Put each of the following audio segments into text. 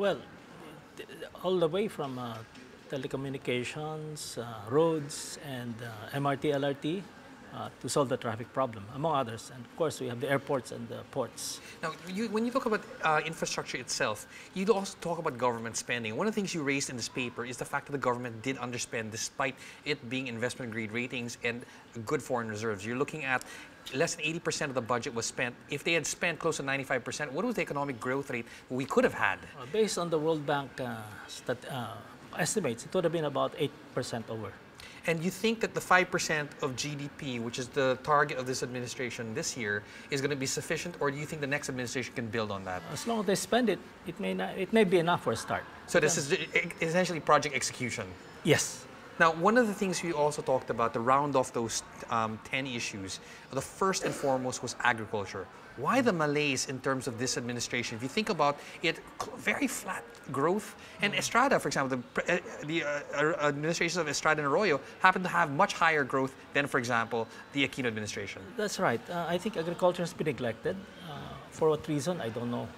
Well, all the way from uh, telecommunications, uh, roads, and uh, MRT, LRT uh, to solve the traffic problem, among others. And of course, we have the airports and the ports. Now, you, when you talk about uh, infrastructure itself, you also talk about government spending. One of the things you raised in this paper is the fact that the government did underspend despite it being investment grade ratings and good foreign reserves. You're looking at less than 80% of the budget was spent. If they had spent close to 95%, what was the economic growth rate we could have had? Based on the World Bank uh, uh, estimates, it would have been about 8% over. And you think that the 5% of GDP, which is the target of this administration this year, is going to be sufficient, or do you think the next administration can build on that? As long as they spend it, it may, not, it may be enough for a start. So this is essentially project execution. Yes. Now, one of the things we also talked about to round off those um, 10 issues, the first and foremost was agriculture. Why the malaise in terms of this administration? If you think about it, very flat growth. And Estrada, for example, the, uh, the uh, uh, administrations of Estrada and Arroyo happen to have much higher growth than, for example, the Aquino administration. That's right. Uh, I think agriculture has been neglected. Uh, for what reason? I don't know.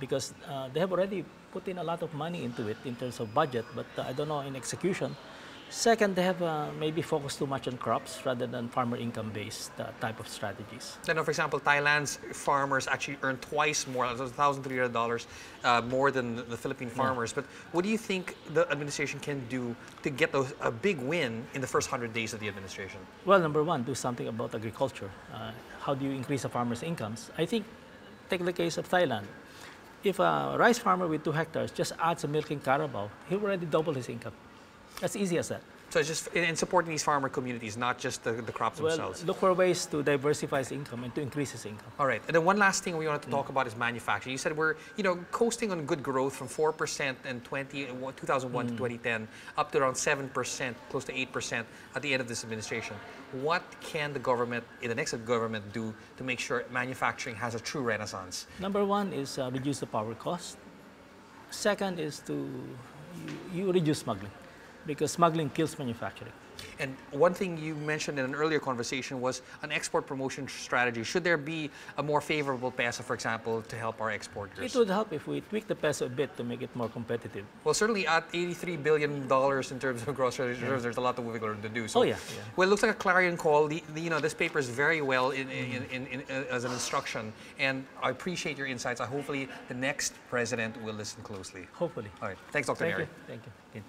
Because uh, they have already put in a lot of money into it in terms of budget, but uh, I don't know in execution. Second, they have uh, maybe focused too much on crops rather than farmer income based uh, type of strategies. Then, for example, Thailand's farmers actually earn twice more, $1,300 uh, more than the Philippine farmers. But what do you think the administration can do to get those, a big win in the first 100 days of the administration? Well, number one, do something about agriculture. Uh, how do you increase a farmer's incomes? I think, take the case of Thailand. If a rice farmer with two hectares just adds a milking carabao, he already double his income. As easy as that. So it's just in, in supporting these farmer communities, not just the, the crops Well, themselves. look for ways to diversify his income and to increase his income. All right, and then one last thing we wanted to mm. talk about is manufacturing. You said we're, you know, coasting on good growth from 4% in 20, uh, 2001 to mm. 2010 up to around 7%, close to 8% at the end of this administration. What can the government, in the next government, do to make sure manufacturing has a true renaissance? Number one is uh, reduce the power cost. Second is to you, you reduce smuggling because smuggling kills manufacturing. And one thing you mentioned in an earlier conversation was an export promotion strategy. Should there be a more favorable peso, for example, to help our exporters? It would help if we tweak the peso a bit to make it more competitive. Well, certainly at $83 billion in terms of gross reserves, there's a lot of wiggle room to do. So, Oh, yeah, yeah. Well, it looks like a clarion call. The, the, you know, this paper is very well in, in, in, in, uh, as an instruction, and I appreciate your insights. I hopefully the next president will listen closely. Hopefully. All right. Thanks, Dr. Thank Neri. you. Thank you.